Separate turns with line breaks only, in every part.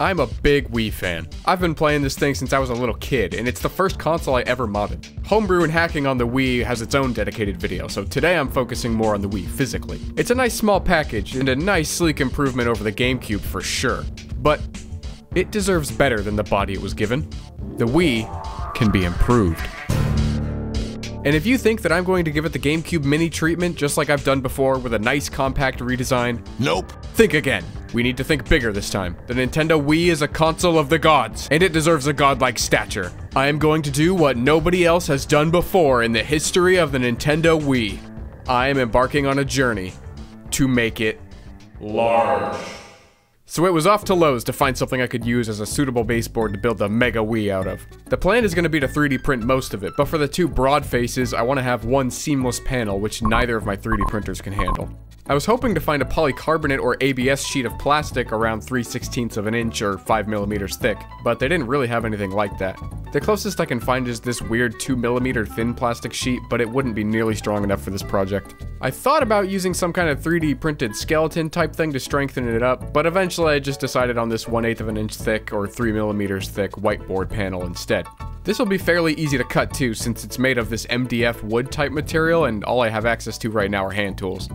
I'm a big Wii fan. I've been playing this thing since I was a little kid, and it's the first console I ever modded. Homebrew and hacking on the Wii has its own dedicated video, so today I'm focusing more on the Wii physically. It's a nice small package, and a nice sleek improvement over the GameCube for sure. But it deserves better than the body it was given. The Wii can be improved. And if you think that I'm going to give it the GameCube mini treatment just like I've done before with a nice compact redesign,
Nope.
think again. We need to think bigger this time. The Nintendo Wii is a console of the gods, and it deserves a godlike stature. I am going to do what nobody else has done before in the history of the Nintendo Wii. I am embarking on a journey to make it large. So it was off to Lowe's to find something I could use as a suitable baseboard to build the Mega Wii out of. The plan is going to be to 3D print most of it, but for the two broad faces, I want to have one seamless panel, which neither of my 3D printers can handle. I was hoping to find a polycarbonate or ABS sheet of plastic around 3 16ths of an inch or 5 millimeters thick, but they didn't really have anything like that. The closest I can find is this weird 2 millimeter thin plastic sheet, but it wouldn't be nearly strong enough for this project. I thought about using some kind of 3D printed skeleton type thing to strengthen it up, but eventually I just decided on this 1 8 of an inch thick or 3 millimeters thick whiteboard panel instead. This will be fairly easy to cut too, since it's made of this MDF wood type material and all I have access to right now are hand tools.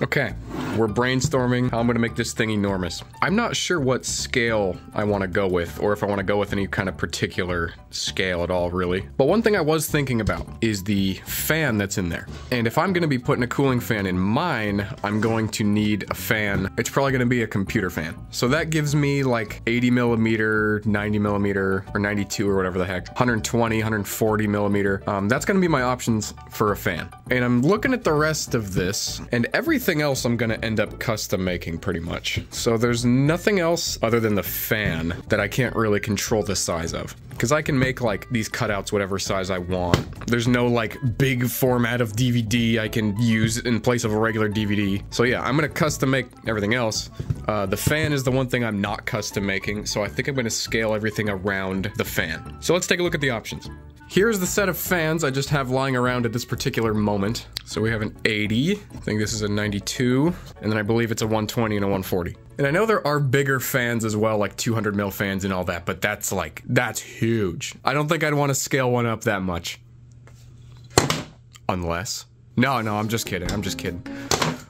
Okay, we're brainstorming how I'm gonna make this thing enormous. I'm not sure what scale I wanna go with, or if I wanna go with any kind of particular scale at all, really. But one thing I was thinking about is the fan that's in there. And if I'm gonna be putting a cooling fan in mine, I'm going to need a fan. It's probably gonna be a computer fan. So that gives me like 80 millimeter, 90 millimeter, or 92 or whatever the heck, 120, 140 millimeter. Um, that's gonna be my options for a fan. And I'm looking at the rest of this, and everything else I'm gonna end up custom making pretty much. So there's nothing else other than the fan that I can't really control the size of. Because I can make like these cutouts whatever size I want. There's no like big format of DVD I can use in place of a regular DVD. So yeah, I'm gonna custom make everything else. Uh, the fan is the one thing I'm not custom making, so I think I'm gonna scale everything around the fan. So let's take a look at the options. Here's the set of fans I just have lying around at this particular moment. So we have an 80, I think this is a 92, and then I believe it's a 120 and a 140. And I know there are bigger fans as well, like 200 mil fans and all that, but that's like, that's huge. I don't think I'd want to scale one up that much. Unless. No, no, I'm just kidding. I'm just kidding.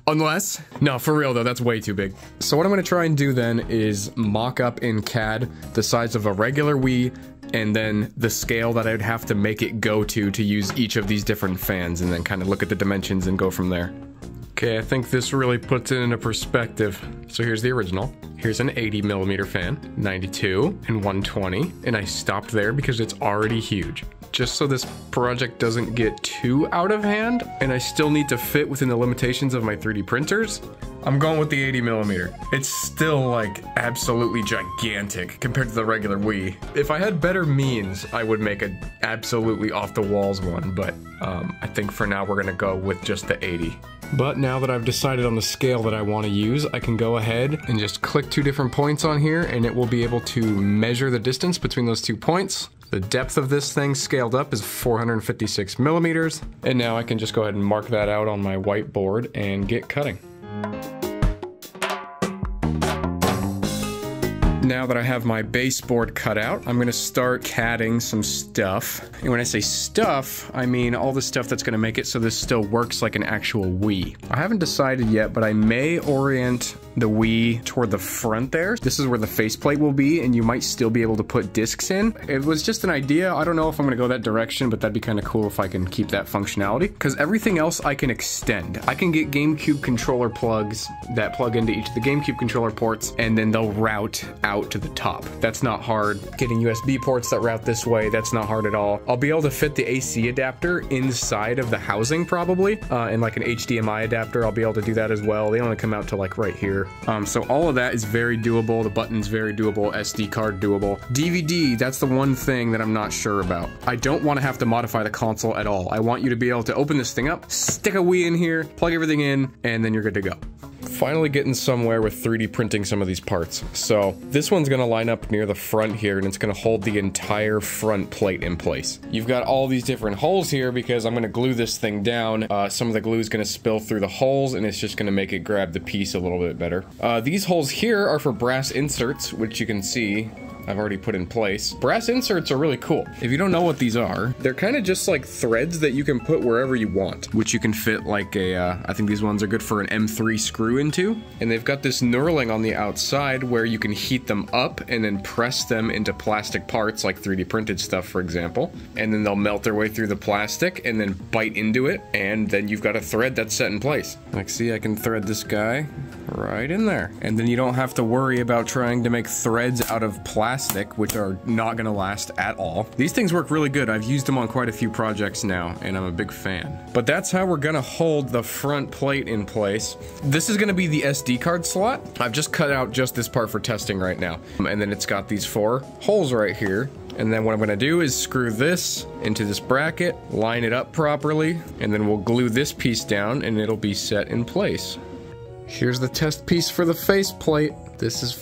Unless, no, for real though, that's way too big. So what I'm gonna try and do then is mock up in CAD the size of a regular Wii and then the scale that I'd have to make it go to to use each of these different fans and then kind of look at the dimensions and go from there. Okay, I think this really puts it into perspective. So here's the original. Here's an 80 millimeter fan, 92 and 120, and I stopped there because it's already huge. Just so this project doesn't get too out of hand, and I still need to fit within the limitations of my 3D printers, I'm going with the 80 millimeter. It's still like absolutely gigantic compared to the regular Wii. If I had better means, I would make an absolutely off the walls one, but um, I think for now we're gonna go with just the 80. But now that I've decided on the scale that I want to use, I can go ahead and just click two different points on here and it will be able to measure the distance between those two points. The depth of this thing scaled up is 456 millimeters. And now I can just go ahead and mark that out on my whiteboard and get cutting. Now that I have my baseboard cut out, I'm gonna start CADing some stuff. And when I say stuff, I mean all the stuff that's gonna make it so this still works like an actual Wii. I haven't decided yet, but I may orient the Wii toward the front there. This is where the faceplate will be, and you might still be able to put discs in. It was just an idea. I don't know if I'm gonna go that direction, but that'd be kind of cool if I can keep that functionality. Because everything else I can extend. I can get GameCube controller plugs that plug into each of the GameCube controller ports, and then they'll route out to the top. That's not hard. Getting USB ports that route this way, that's not hard at all. I'll be able to fit the AC adapter inside of the housing probably, uh, and like an HDMI adapter, I'll be able to do that as well. They only come out to like right here. Um, so all of that is very doable. The button's very doable. SD card doable. DVD, that's the one thing that I'm not sure about. I don't want to have to modify the console at all. I want you to be able to open this thing up, stick a Wii in here, plug everything in, and then you're good to go. Finally getting somewhere with 3D printing some of these parts. So this one's gonna line up near the front here and it's gonna hold the entire front plate in place. You've got all these different holes here because I'm gonna glue this thing down. Uh, some of the glue is gonna spill through the holes and it's just gonna make it grab the piece a little bit better. Uh, these holes here are for brass inserts, which you can see I've already put in place. Brass inserts are really cool. If you don't know what these are, they're kind of just like threads that you can put wherever you want, which you can fit like a. Uh, I think these ones are good for an M3 screw into. And they've got this knurling on the outside where you can heat them up and then press them into plastic parts like 3D printed stuff, for example. And then they'll melt their way through the plastic and then bite into it. And then you've got a thread that's set in place. Like, see, I can thread this guy right in there. And then you don't have to worry about trying to make threads out of plastic, which are not gonna last at all. These things work really good. I've used them on quite a few projects now, and I'm a big fan. But that's how we're gonna hold the front plate in place. This is gonna be the SD card slot. I've just cut out just this part for testing right now. And then it's got these four holes right here. And then what I'm gonna do is screw this into this bracket, line it up properly, and then we'll glue this piece down and it'll be set in place. Here's the test piece for the faceplate. This is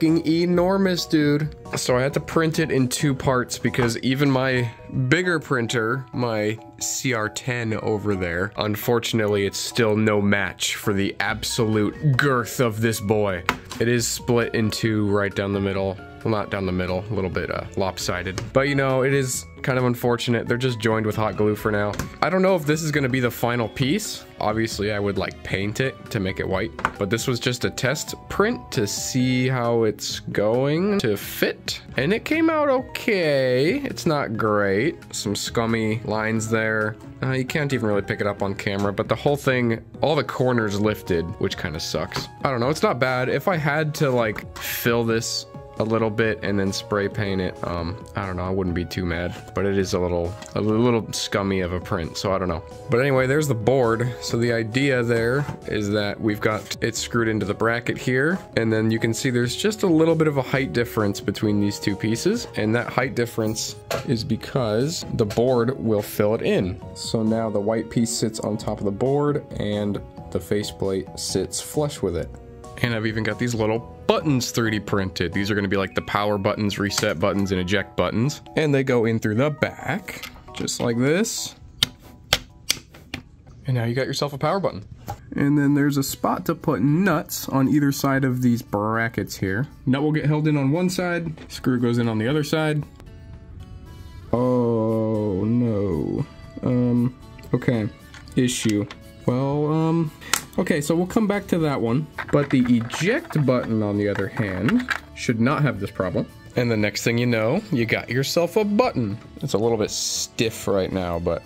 fucking enormous, dude. So I had to print it in two parts because even my bigger printer, my CR10 over there, unfortunately it's still no match for the absolute girth of this boy. It is split in two right down the middle well, not down the middle, a little bit uh, lopsided. But you know, it is kind of unfortunate. They're just joined with hot glue for now. I don't know if this is gonna be the final piece. Obviously, I would like paint it to make it white, but this was just a test print to see how it's going to fit. And it came out okay. It's not great. Some scummy lines there. Uh, you can't even really pick it up on camera, but the whole thing, all the corners lifted, which kind of sucks. I don't know, it's not bad. If I had to like fill this a little bit and then spray paint it. Um, I don't know, I wouldn't be too mad, but it is a little, a little scummy of a print, so I don't know. But anyway, there's the board. So the idea there is that we've got it screwed into the bracket here, and then you can see there's just a little bit of a height difference between these two pieces, and that height difference is because the board will fill it in. So now the white piece sits on top of the board, and the faceplate sits flush with it. And I've even got these little buttons 3D printed. These are gonna be like the power buttons, reset buttons, and eject buttons. And they go in through the back, just like this. And now you got yourself a power button. And then there's a spot to put nuts on either side of these brackets here. Nut will get held in on one side, screw goes in on the other side. Oh no. Um, okay. Issue. Well, um, Okay, so we'll come back to that one. But the eject button, on the other hand, should not have this problem. And the next thing you know, you got yourself a button. It's a little bit stiff right now, but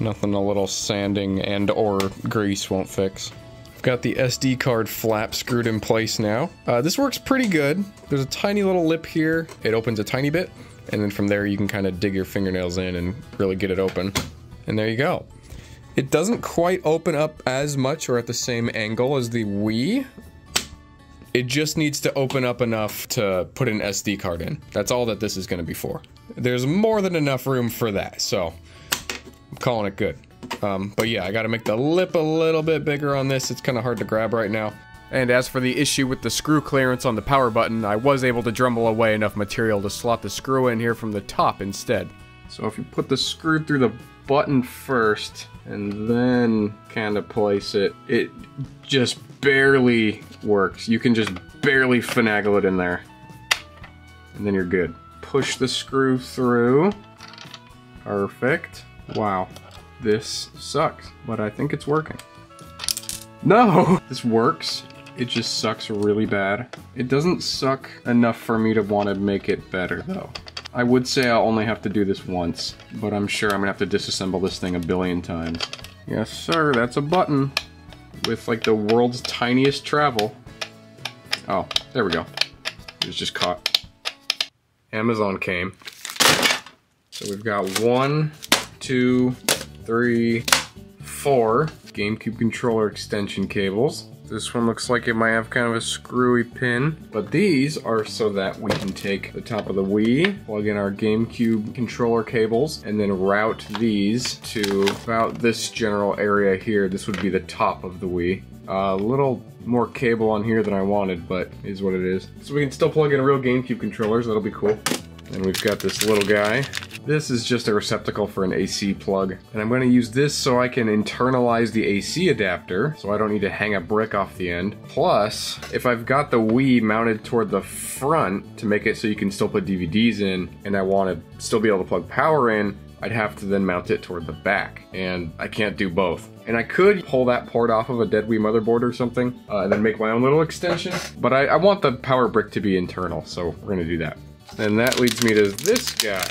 nothing a little sanding and or grease won't fix. I've got the SD card flap screwed in place now. Uh, this works pretty good. There's a tiny little lip here. It opens a tiny bit, and then from there you can kind of dig your fingernails in and really get it open. And there you go. It doesn't quite open up as much or at the same angle as the Wii. It just needs to open up enough to put an SD card in. That's all that this is going to be for. There's more than enough room for that, so I'm calling it good. Um, but yeah, I got to make the lip a little bit bigger on this. It's kind of hard to grab right now. And as for the issue with the screw clearance on the power button, I was able to dremel away enough material to slot the screw in here from the top instead. So if you put the screw through the button first and then kind of place it, it just barely works. You can just barely finagle it in there. And then you're good. Push the screw through. Perfect. Wow. This sucks, but I think it's working. No! This works. It just sucks really bad. It doesn't suck enough for me to want to make it better, though. I would say I'll only have to do this once, but I'm sure I'm gonna have to disassemble this thing a billion times. Yes, sir, that's a button with like the world's tiniest travel. Oh, there we go. It was just caught. Amazon came. So we've got one, two, three, four GameCube controller extension cables. This one looks like it might have kind of a screwy pin, but these are so that we can take the top of the Wii, plug in our GameCube controller cables, and then route these to about this general area here. This would be the top of the Wii. A little more cable on here than I wanted, but is what it is. So we can still plug in real GameCube controllers, that'll be cool. And we've got this little guy. This is just a receptacle for an AC plug. And I'm going to use this so I can internalize the AC adapter, so I don't need to hang a brick off the end. Plus, if I've got the Wii mounted toward the front to make it so you can still put DVDs in, and I want to still be able to plug power in, I'd have to then mount it toward the back, and I can't do both. And I could pull that port off of a dead Wii motherboard or something, uh, and then make my own little extension, but I, I want the power brick to be internal, so we're gonna do that. And that leads me to this guy.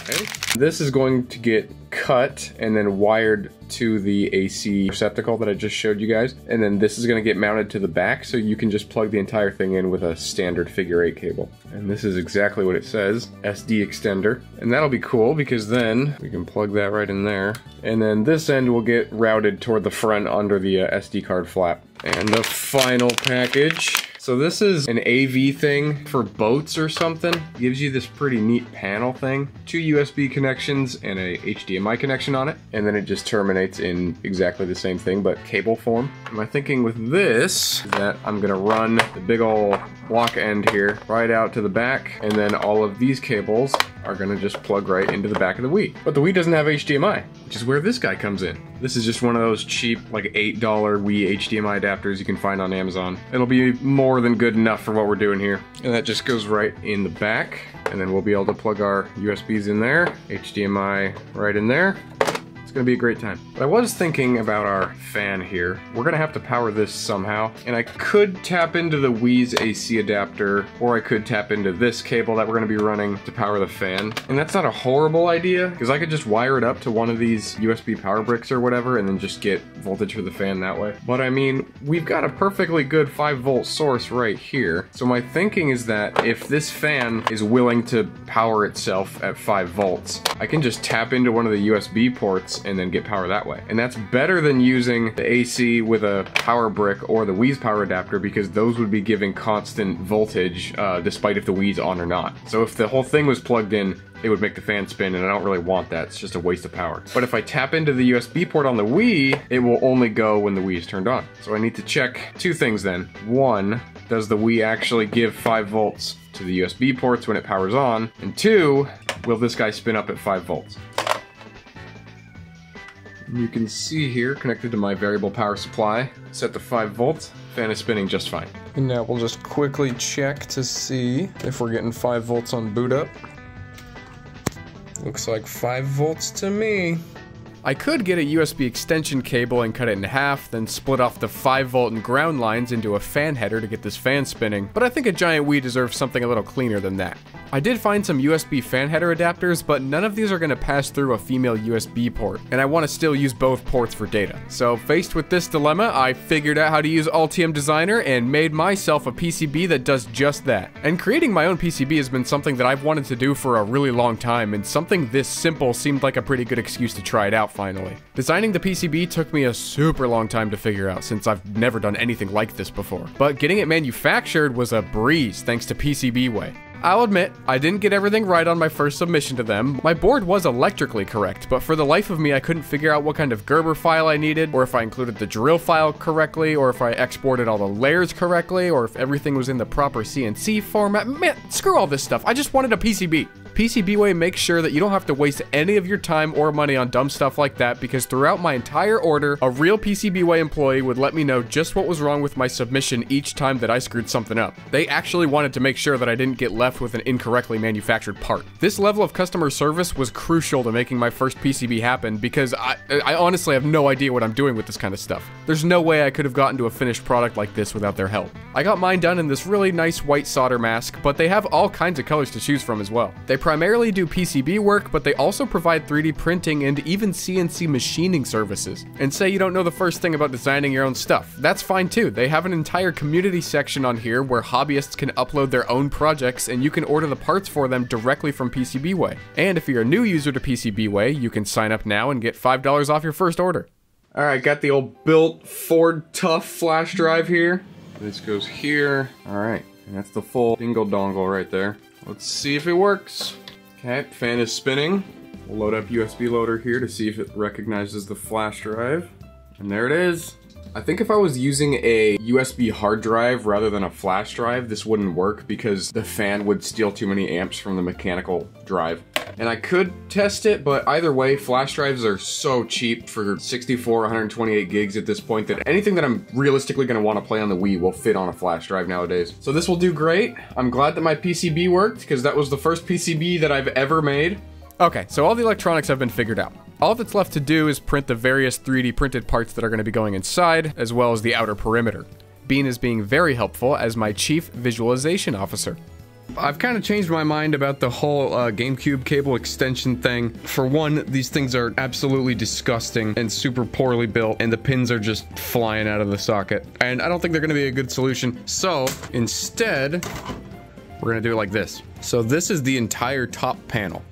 This is going to get cut and then wired to the AC receptacle that I just showed you guys. And then this is going to get mounted to the back so you can just plug the entire thing in with a standard figure 8 cable. And this is exactly what it says, SD extender. And that'll be cool because then we can plug that right in there. And then this end will get routed toward the front under the uh, SD card flap. And the final package so this is an AV thing for boats or something. Gives you this pretty neat panel thing. Two USB connections and a HDMI connection on it. And then it just terminates in exactly the same thing, but cable form. My thinking with this that I'm gonna run the big old block end here right out to the back. And then all of these cables are gonna just plug right into the back of the Wii. But the Wii doesn't have HDMI, which is where this guy comes in. This is just one of those cheap, like $8 Wii HDMI adapters you can find on Amazon. It'll be more than good enough for what we're doing here. And that just goes right in the back. And then we'll be able to plug our USBs in there, HDMI right in there, It's gonna be a great time. But I was thinking about our fan here. We're gonna have to power this somehow, and I could tap into the Wii's AC adapter, or I could tap into this cable that we're gonna be running to power the fan. And that's not a horrible idea, because I could just wire it up to one of these USB power bricks or whatever, and then just get voltage for the fan that way. But I mean, we've got a perfectly good 5 volt source right here. So my thinking is that if this fan is willing to power itself at 5 volts, I can just tap into one of the USB ports and then get power that And that's better than using the AC with a power brick or the Wii's power adapter because those would be giving constant voltage uh, despite if the Wii's on or not. So if the whole thing was plugged in, it would make the fan spin and I don't really want that. It's just a waste of power. But if I tap into the USB port on the Wii, it will only go when the Wii is turned on. So I need to check two things then. One, does the Wii actually give 5 volts to the USB ports when it powers on? And two, will this guy spin up at 5 volts? You can see here, connected to my variable power supply, set to 5 volts, fan is spinning just fine. And now we'll just quickly check to see if we're getting 5 volts on boot up. Looks like 5 volts to me. I could get a USB extension cable and cut it in half, then split off the 5 volt and ground lines into a fan header to get this fan spinning, but I think a giant Wii deserves something a little cleaner than that. I did find some USB fan header adapters, but none of these are going to pass through a female USB port, and I want to still use both ports for data. So faced with this dilemma, I figured out how to use Altium Designer and made myself a PCB that does just that. And creating my own PCB has been something that I've wanted to do for a really long time, and something this simple seemed like a pretty good excuse to try it out finally. Designing the PCB took me a super long time to figure out since I've never done anything like this before, but getting it manufactured was a breeze thanks to PCBWay. I'll admit, I didn't get everything right on my first submission to them. My board was electrically correct, but for the life of me, I couldn't figure out what kind of Gerber file I needed, or if I included the drill file correctly, or if I exported all the layers correctly, or if everything was in the proper CNC format. Man, screw all this stuff. I just wanted a PCB. PCBWay makes sure that you don't have to waste any of your time or money on dumb stuff like that because throughout my entire order, a real PCBWay employee would let me know just what was wrong with my submission each time that I screwed something up. They actually wanted to make sure that I didn't get left with an incorrectly manufactured part. This level of customer service was crucial to making my first PCB happen because I, I honestly have no idea what I'm doing with this kind of stuff. There's no way I could have gotten to a finished product like this without their help. I got mine done in this really nice white solder mask, but they have all kinds of colors to choose from as well. They primarily do PCB work, but they also provide 3D printing and even CNC machining services. And say you don't know the first thing about designing your own stuff. That's fine too. They have an entire community section on here where hobbyists can upload their own projects and you can order the parts for them directly from PCBWay. And if you're a new user to PCBWay, you can sign up now and get $5 off your first order. Alright, got the old built Ford Tough flash drive here. This goes here. Alright, and that's the full dingle dongle right there. Let's see if it works. Okay, fan is spinning. We'll load up USB loader here to see if it recognizes the flash drive. And there it is. I think if I was using a USB hard drive rather than a flash drive, this wouldn't work because the fan would steal too many amps from the mechanical drive. And I could test it, but either way, flash drives are so cheap for 64, 128 gigs at this point that anything that I'm realistically gonna wanna play on the Wii will fit on a flash drive nowadays. So this will do great. I'm glad that my PCB worked because that was the first PCB that I've ever made. Okay, so all the electronics have been figured out. All that's left to do is print the various 3D printed parts that are going to be going inside, as well as the outer perimeter. Bean is being very helpful as my chief visualization officer. I've kind of changed my mind about the whole uh, GameCube cable extension thing. For one, these things are absolutely disgusting and super poorly built, and the pins are just flying out of the socket. And I don't think they're going to be a good solution. So instead, we're going to do it like this. So this is the entire top panel.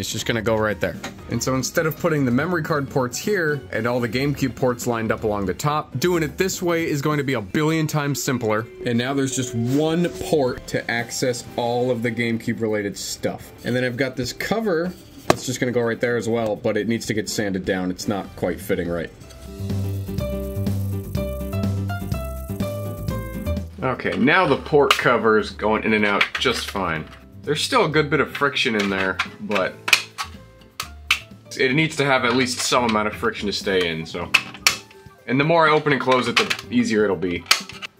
It's just gonna go right there. And so instead of putting the memory card ports here and all the GameCube ports lined up along the top, doing it this way is going to be a billion times simpler. And now there's just one port to access all of the GameCube related stuff. And then I've got this cover that's just gonna go right there as well, but it needs to get sanded down. It's not quite fitting right. Okay, now the port cover is going in and out just fine. There's still a good bit of friction in there, but it needs to have at least some amount of friction to stay in, so. And the more I open and close it, the easier it'll be.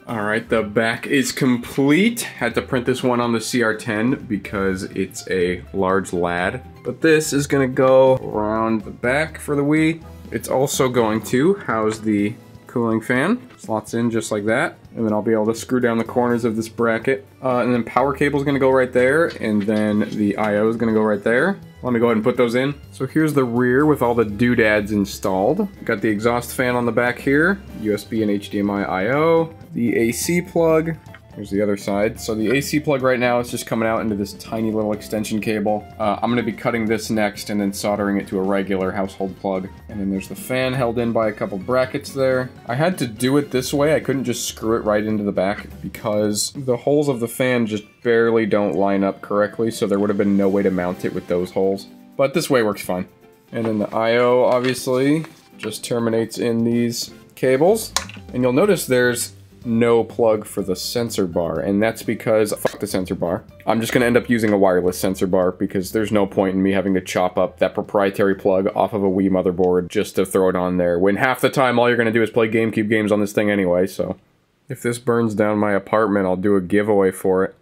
All right, the back is complete. Had to print this one on the CR10 because it's a large lad. But this is gonna go around the back for the Wii. It's also going to house the cooling fan. Slots in just like that. And then I'll be able to screw down the corners of this bracket. Uh, and then power cable is going to go right there. And then the I.O. is going to go right there. Let me go ahead and put those in. So here's the rear with all the doodads installed. Got the exhaust fan on the back here. USB and HDMI I.O. The AC plug. Here's the other side. So the AC plug right now is just coming out into this tiny little extension cable. Uh, I'm going to be cutting this next and then soldering it to a regular household plug. And then there's the fan held in by a couple brackets there. I had to do it this way. I couldn't just screw it right into the back because the holes of the fan just barely don't line up correctly. So there would have been no way to mount it with those holes. But this way works fine. And then the I.O. obviously just terminates in these cables. And you'll notice there's no plug for the sensor bar, and that's because, fuck the sensor bar. I'm just gonna end up using a wireless sensor bar because there's no point in me having to chop up that proprietary plug off of a Wii motherboard just to throw it on there, when half the time all you're gonna do is play GameCube games on this thing anyway, so. If this burns down my apartment, I'll do a giveaway for it.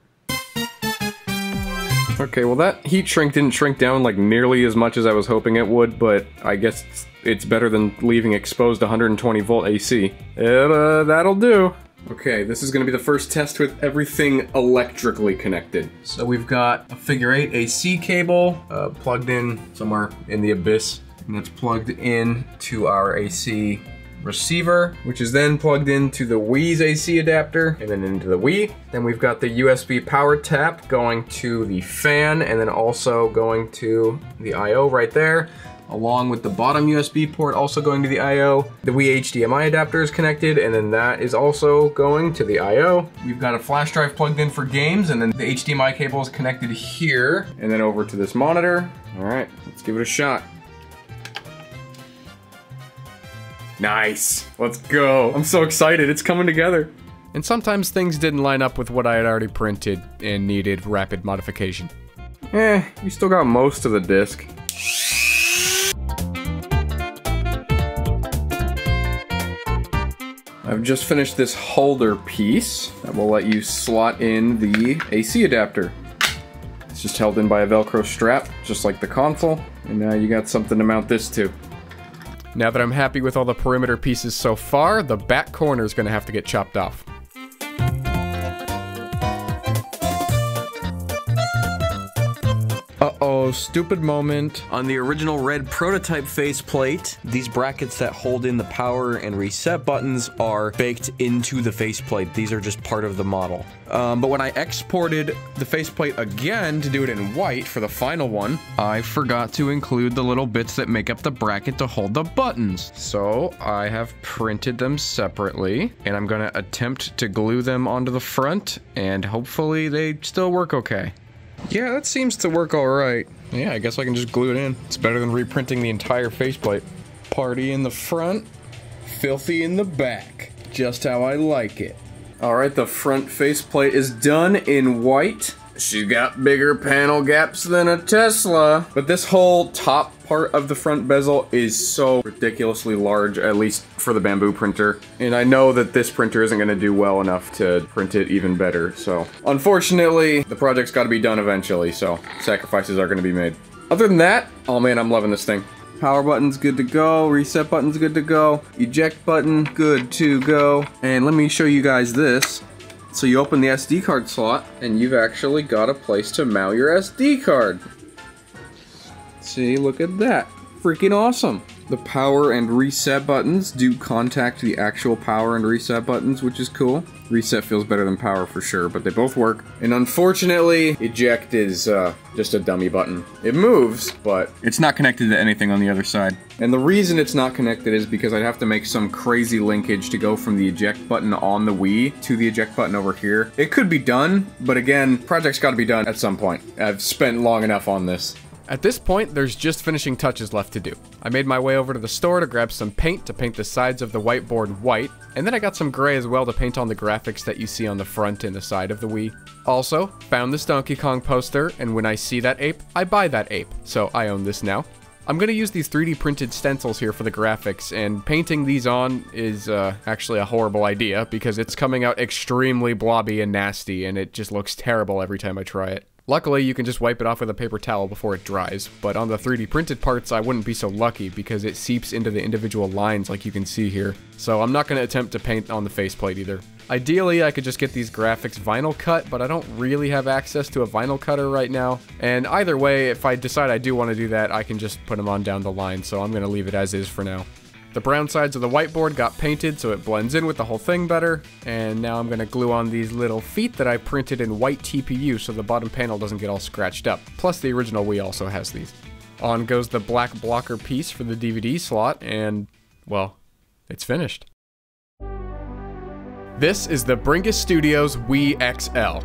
Okay, well that heat shrink didn't shrink down like nearly as much as I was hoping it would, but I guess it's better than leaving exposed 120 volt AC. It, uh, that'll do. Okay, this is going to be the first test with everything electrically connected. So we've got a figure 8 AC cable uh, plugged in somewhere in the abyss. And that's plugged in to our AC receiver, which is then plugged into the Wii's AC adapter and then into the Wii. Then we've got the USB power tap going to the fan and then also going to the I.O. right there along with the bottom USB port also going to the I.O. The Wii HDMI adapter is connected, and then that is also going to the I.O. We've got a flash drive plugged in for games, and then the HDMI cable is connected here, and then over to this monitor. All right, let's give it a shot. Nice, let's go. I'm so excited, it's coming together. And sometimes things didn't line up with what I had already printed and needed rapid modification. Eh, we still got most of the disc. I've just finished this holder piece that will let you slot in the AC adapter. It's just held in by a Velcro strap, just like the console, and now you got something to mount this to. Now that I'm happy with all the perimeter pieces so far, the back corner is going to have to get chopped off. Uh-oh, stupid moment.
On the original red prototype faceplate, these brackets that hold in the power and reset buttons are baked into the faceplate. These are just part of the model. Um, but when I exported the faceplate again to do it in white for the final one, I forgot to include the little bits that make up the bracket to hold the buttons. So I have printed them separately, and I'm gonna attempt to glue them onto the front, and hopefully they still work okay. Yeah, that seems to work alright. Yeah, I guess I can just glue it in. It's better than reprinting the entire faceplate. Party in the front,
filthy in the back. Just how I like it. Alright, the front faceplate is done in white. She's got bigger panel gaps than a Tesla. But this whole top part of the front bezel is so ridiculously large, at least for the Bambu printer. And I know that this printer isn't gonna do well enough to print it even better, so. Unfortunately, the project's gotta be done eventually, so sacrifices are gonna be made. Other than that, oh man, I'm loving this thing. Power button's good to go, reset button's good to go, eject button good to go. And let me show you guys this. So you open the SD card slot, and you've actually got a place to mount your SD card. See, look at that. Freaking awesome. The power and reset buttons do contact the actual power and reset buttons, which is cool. Reset feels better than power for sure, but they both work. And unfortunately, eject is uh, just a dummy button. It moves, but it's not connected to anything on the other side. And the reason it's not connected is because I'd have to make some crazy linkage to go from the eject button on the Wii to the eject button over here. It could be done, but again, project's gotta be done at some point. I've spent long enough on this. At this point, there's just finishing touches left to do. I made my way over to the store to grab some paint to paint the sides of the whiteboard white, and then I got some gray as well to paint on the graphics that you see on the front and the side of the Wii. Also, found this Donkey Kong poster, and when I see that ape, I buy that ape, so I own this now. I'm to use these 3D printed stencils here for the graphics, and painting these on is uh, actually a horrible idea because it's coming out extremely blobby and nasty, and it just looks terrible every time I try it. Luckily, you can just wipe it off with a paper towel before it dries, but on the 3D printed parts, I wouldn't be so lucky because it seeps into the individual lines like you can see here. So I'm not going to attempt to paint on the faceplate either. Ideally, I could just get these graphics vinyl cut, but I don't really have access to a vinyl cutter right now. And either way, if I decide I do want to do that, I can just put them on down the line, so I'm going to leave it as is for now. The brown sides of the whiteboard got painted so it blends in with the whole thing better, and now I'm going to glue on these little feet that I printed in white TPU so the bottom panel doesn't get all scratched up. Plus the original Wii also has these. On goes the black blocker piece for the DVD slot, and, well, it's finished. This is the Bringus Studios Wii XL,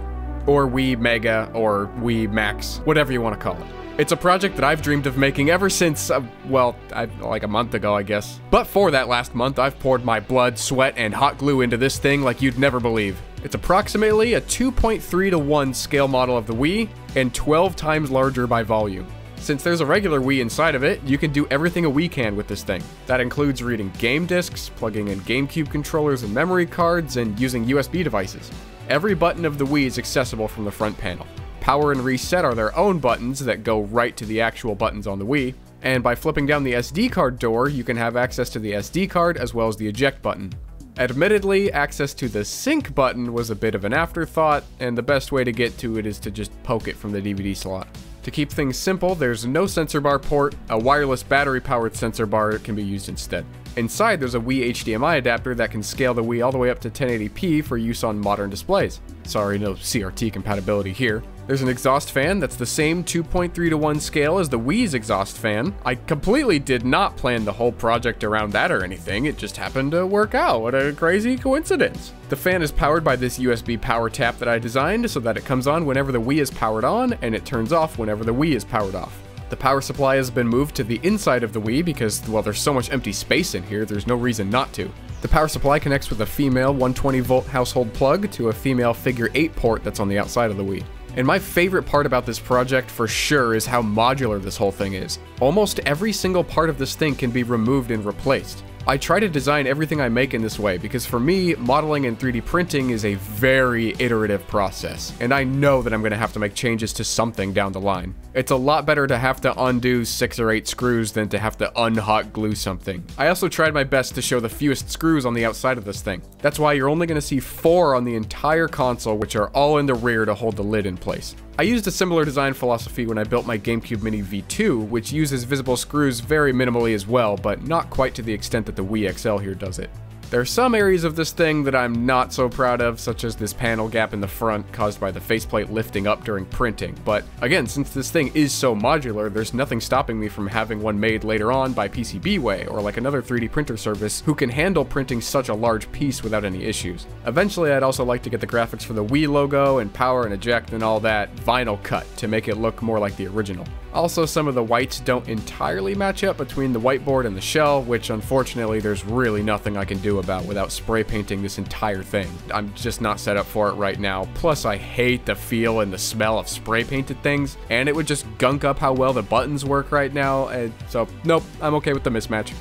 or Wii Mega, or Wii Max, whatever you want to call it. It's a project that I've dreamed of making ever since, uh, well, I, like a month ago, I guess. But for that last month, I've poured my blood, sweat, and hot glue into this thing like you'd never believe. It's approximately a 2.3 to 1 scale model of the Wii, and 12 times larger by volume. Since there's a regular Wii inside of it, you can do everything a Wii can with this thing. That includes reading game discs, plugging in GameCube controllers and memory cards, and using USB devices. Every button of the Wii is accessible from the front panel. Power and Reset are their own buttons that go right to the actual buttons on the Wii. And by flipping down the SD card door, you can have access to the SD card as well as the eject button. Admittedly, access to the sync button was a bit of an afterthought, and the best way to get to it is to just poke it from the DVD slot. To keep things simple, there's no sensor bar port, a wireless battery powered sensor bar can be used instead. Inside, there's a Wii HDMI adapter that can scale the Wii all the way up to 1080p for use on modern displays. Sorry, no CRT compatibility here. There's an exhaust fan that's the same 2.3 to 1 scale as the Wii's exhaust fan. I completely did not plan the whole project around that or anything, it just happened to work out. What a crazy coincidence. The fan is powered by this USB power tap that I designed so that it comes on whenever the Wii is powered on and it turns off whenever the Wii is powered off. The power supply has been moved to the inside of the Wii because, well, there's so much empty space in here, there's no reason not to. The power supply connects with a female 120 volt household plug to a female figure 8 port that's on the outside of the Wii. And my favorite part about this project for sure is how modular this whole thing is. Almost every single part of this thing can be removed and replaced. I try to design everything I make in this way because for me, modeling and 3D printing is a very iterative process, and I know that I'm going to have to make changes to something down the line. It's a lot better to have to undo 6 or 8 screws than to have to unhot glue something. I also tried my best to show the fewest screws on the outside of this thing. That's why you're only going to see 4 on the entire console, which are all in the rear to hold the lid in place. I used a similar design philosophy when I built my GameCube Mini V2, which uses visible screws very minimally as well, but not quite to the extent that the Wii XL here does it. There are some areas of this thing that I'm not so proud of, such as this panel gap in the front caused by the faceplate lifting up during printing, but again, since this thing is so modular, there's nothing stopping me from having one made later on by PCBWay or like another 3D printer service who can handle printing such a large piece without any issues. Eventually, I'd also like to get the graphics for the Wii logo and power and eject and all that vinyl cut to make it look more like the original. Also, some of the whites don't entirely match up between the whiteboard and the shell, which unfortunately there's really nothing I can do about without spray painting this entire thing. I'm just not set up for it right now. Plus, I hate the feel and the smell of spray painted things, and it would just gunk up how well the buttons work right now, and so nope, I'm okay with the mismatch.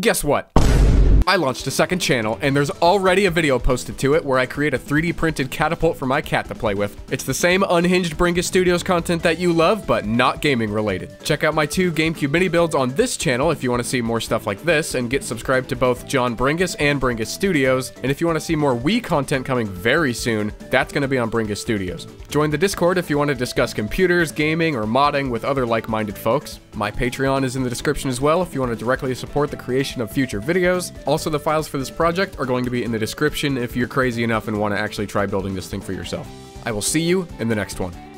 Guess what? I launched a second channel, and there's already a video posted to it where I create a 3D printed catapult for my cat to play with. It's the same unhinged Bringus Studios content that you love, but not gaming related. Check out my two GameCube mini builds on this channel if you want to see more stuff like this, and get subscribed to both Jon Bringus and Bringus Studios. And if you want to see more Wii content coming very soon, that's going to be on Bringus Studios. Join the Discord if you want to discuss computers, gaming, or modding with other like-minded folks. My Patreon is in the description as well if you want to directly support the creation of future videos. Also, the files for this project are going to be in the description if you're crazy enough and want to actually try building this thing for yourself. I will see you in the next one.